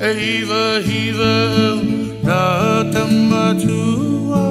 E hiwa hiwa el, nā tamatua,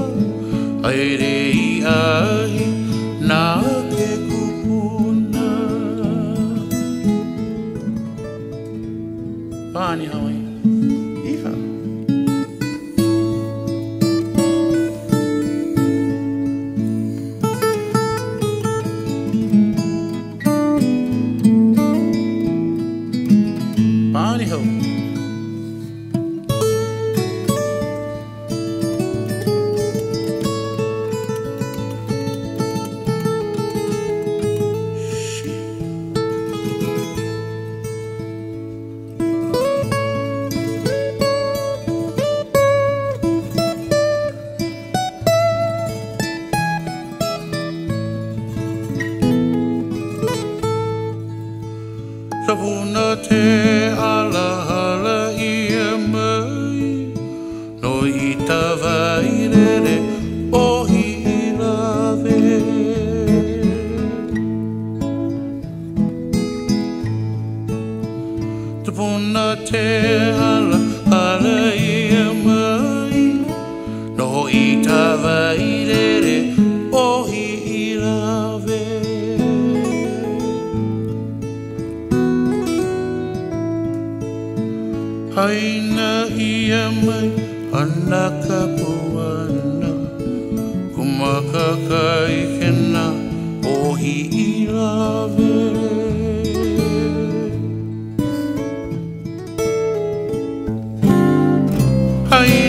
Kapuna te ala hala ia mai No i tawa i rere o hi i lawe Kapuna te ala hala ia mai No i Haina ia mai ana ka puana Kumaka kai ohi i lawe. Haina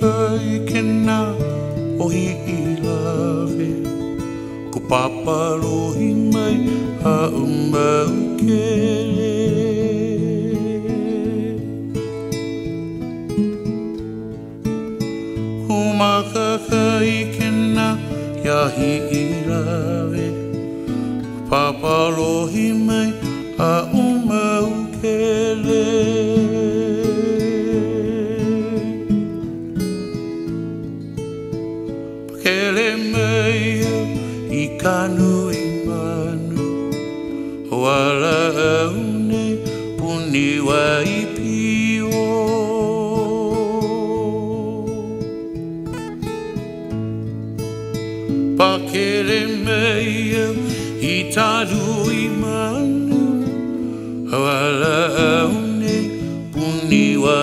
ka i ke nā o hi i lawe. Ko paparo hi mai a umba uke Humaka ka i ke nā i lawe. Ko paparo mai Kele mai i kanu manu Wala aune puni wa i pio Pakele mai i taru i manu Wala aune puni wa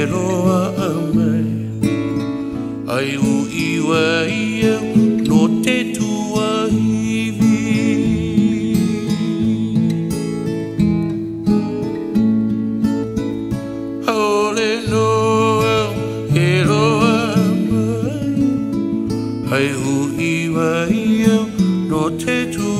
he roa a mai Ai u iwa ia no te tua hivi Haore noa he roa mai Ai u iwa ia no te tua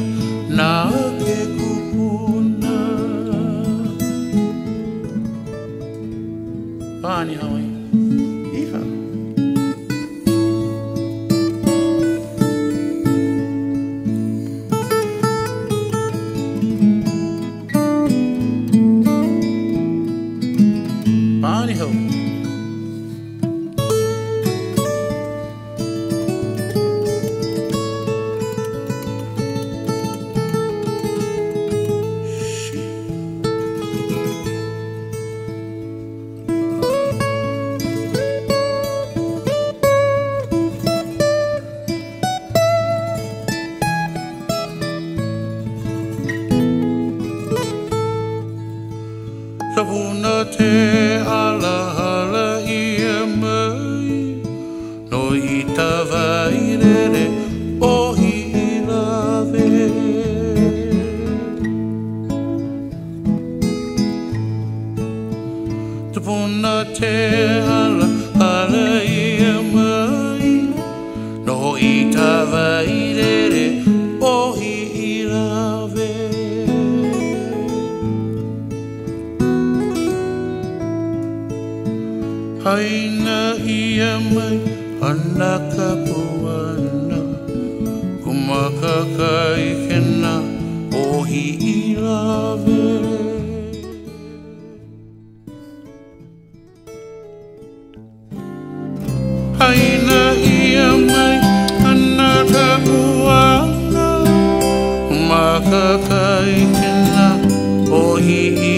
i ta vairere o hi i lawe Haina ia mai ana ka puana ohi Kumaka kai kena ohi i